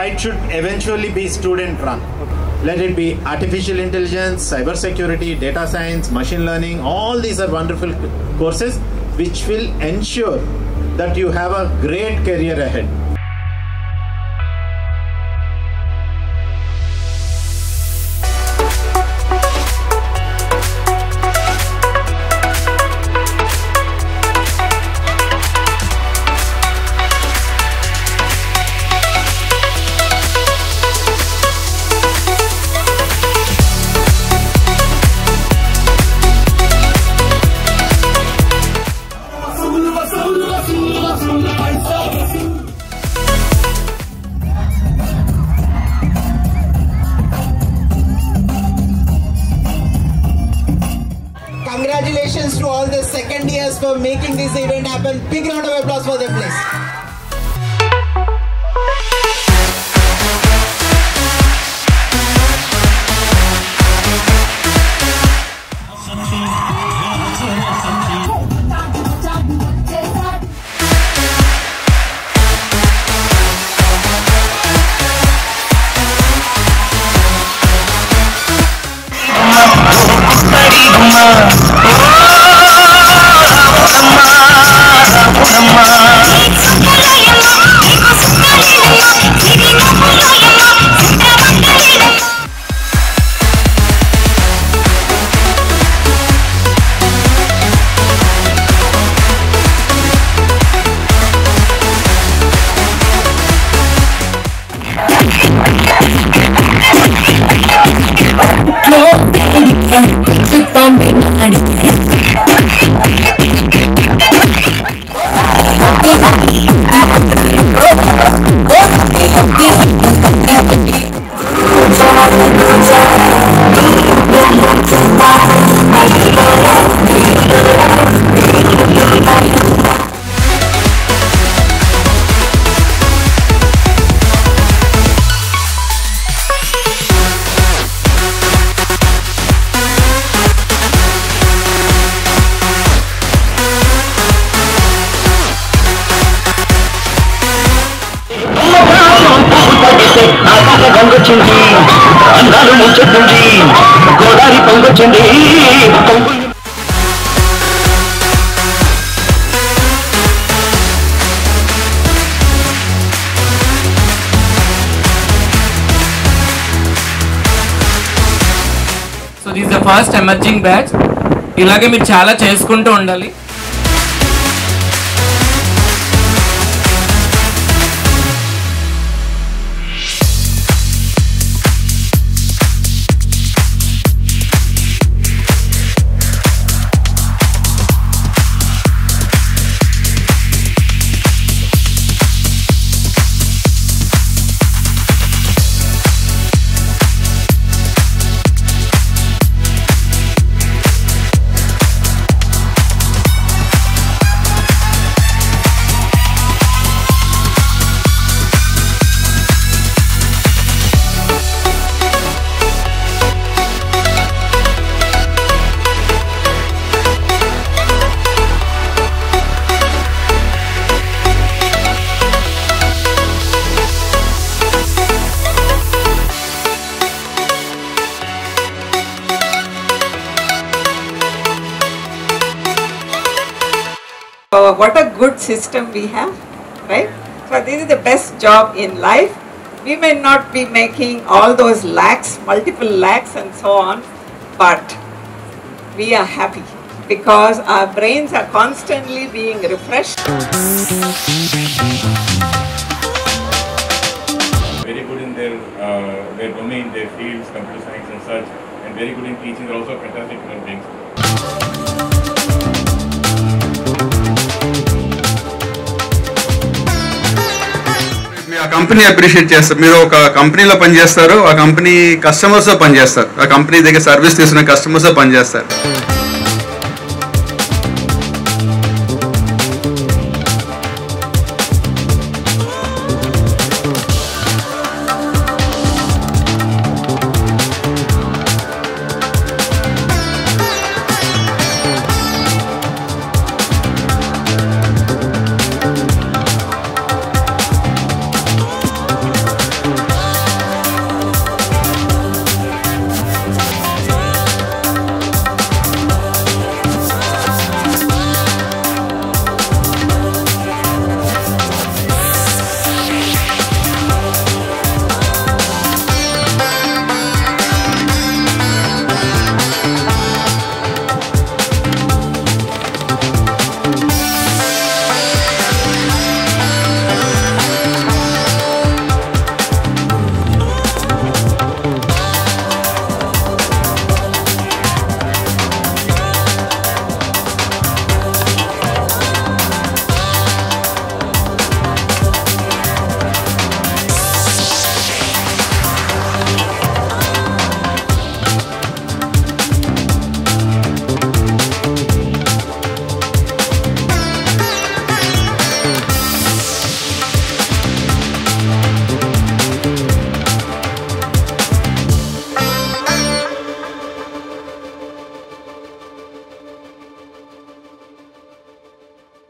KIET should eventually be student run. Let it be artificial intelligence, cyber security, data science, machine learning. All these are wonderful courses which will ensure that you have a great career ahead. Congratulations to all the second years for making this event happen. Big round of applause for them, please. అందాలు గోదావరి పొంగొచ్చింది పొంగు so this the first emerging batch ఇలాగే మీరు చాలా చేసుకుంటూ ఉండాలి. Uh, what a good system we have, right? So this is the best job in life. We may not be making all those lakhs, multiple lakhs and so on, but we are happy because our brains are constantly being refreshed. very good in their uh, their domain, their fields, computer science and such, and very good in teaching. They're also fantastic human beings. Company appreciate చేస్తారు. మీరు ఒక కంపెనీలో పనిచేస్తారు ఆ company customers పనిచేస్తారు. ఆ company దగ్గర service తీసుకునే కస్టమర్స్ పనిచేస్తారు.